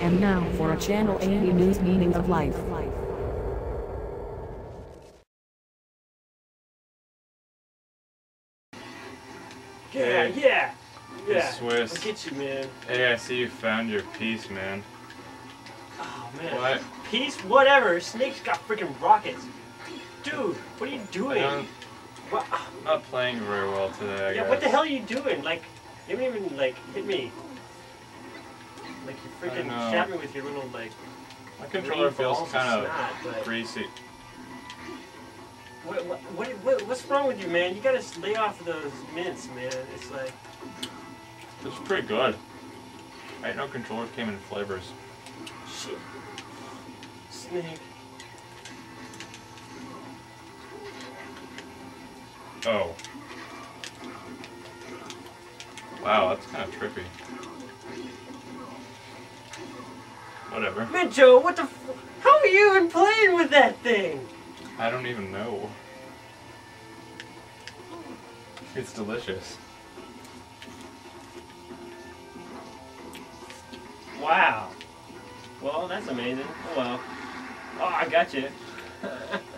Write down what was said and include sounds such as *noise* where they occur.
And now for a Channel 80 News Meaning of Life. Yeah, Hey. yeah, yeah. Swiss. I'll get you, man. Hey, I see you found your piece, man. Oh man. What? Peace, whatever. Snake's got freaking rockets. Dude, what are you I doing? don't, I'm not playing very well today, I Yeah, guess. what the hell are you doing? Like, you haven't even like hit me. Like you freaking me with your little like. My controller feels kind of greasy. What, what, what, what, what's wrong with you, man? You gotta lay off those mints, man. It's like, It's pretty good. I know controllers came in flavors. shit. Snake. Oh. Wow, that's kind of trippy. Whatever. Mincho, what the f- How are you even playing with that thing? I don't even know. It's delicious. Wow. Well, that's amazing. Oh well. Oh, I got you. *laughs*